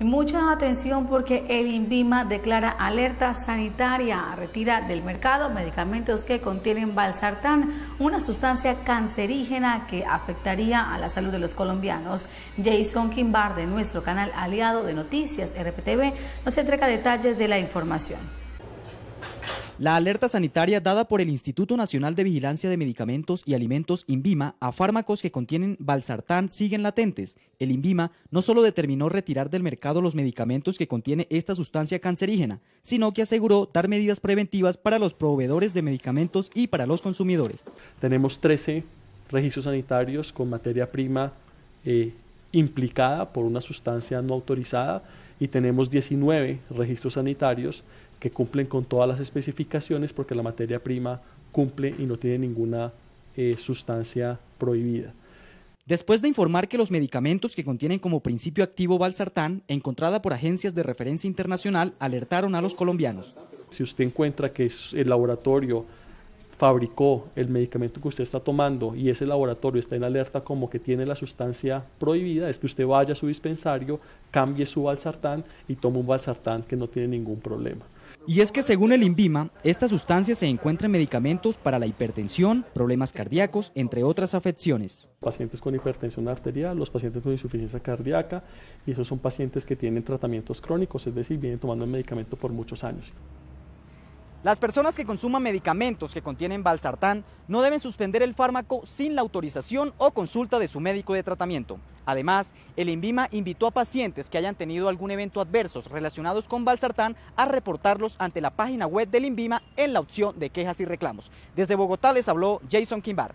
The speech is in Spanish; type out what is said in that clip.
Mucha atención porque el INVIMA declara alerta sanitaria, retira del mercado medicamentos que contienen valsartán, una sustancia cancerígena que afectaría a la salud de los colombianos. Jason Kimbar de nuestro canal aliado de noticias RPTV nos entrega detalles de la información. La alerta sanitaria dada por el Instituto Nacional de Vigilancia de Medicamentos y Alimentos INVIMA a fármacos que contienen valsartán siguen latentes. El INVIMA no solo determinó retirar del mercado los medicamentos que contiene esta sustancia cancerígena, sino que aseguró dar medidas preventivas para los proveedores de medicamentos y para los consumidores. Tenemos 13 registros sanitarios con materia prima eh, implicada por una sustancia no autorizada y tenemos 19 registros sanitarios que cumplen con todas las especificaciones porque la materia prima cumple y no tiene ninguna eh, sustancia prohibida. Después de informar que los medicamentos que contienen como principio activo valsartán, encontrada por agencias de referencia internacional, alertaron a los colombianos. Si usted encuentra que el laboratorio fabricó el medicamento que usted está tomando y ese laboratorio está en alerta como que tiene la sustancia prohibida, es que usted vaya a su dispensario, cambie su valsartán y tome un valsartán que no tiene ningún problema. Y es que según el INVIMA, esta sustancia se encuentra en medicamentos para la hipertensión, problemas cardíacos, entre otras afecciones. Pacientes con hipertensión arterial, los pacientes con insuficiencia cardíaca, y esos son pacientes que tienen tratamientos crónicos, es decir, vienen tomando el medicamento por muchos años. Las personas que consuman medicamentos que contienen valsartán no deben suspender el fármaco sin la autorización o consulta de su médico de tratamiento. Además, el INVIMA invitó a pacientes que hayan tenido algún evento adversos relacionados con valsartán a reportarlos ante la página web del INVIMA en la opción de quejas y reclamos. Desde Bogotá les habló Jason Kimbar.